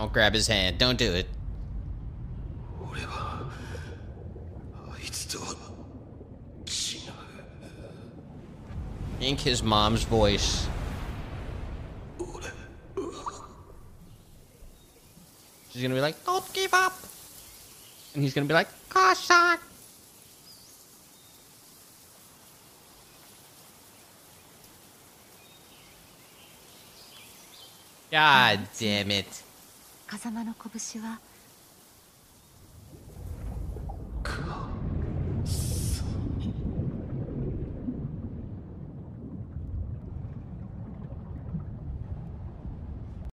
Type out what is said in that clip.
Don't grab his hand. Don't do it. Ink his mom's voice. She's gonna be like, don't give up! And he's gonna be like, Caution! God damn it. 風間の拳は